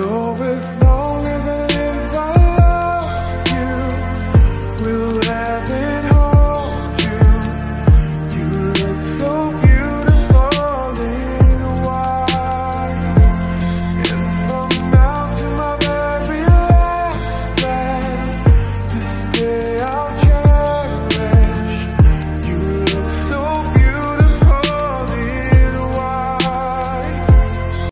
know it's not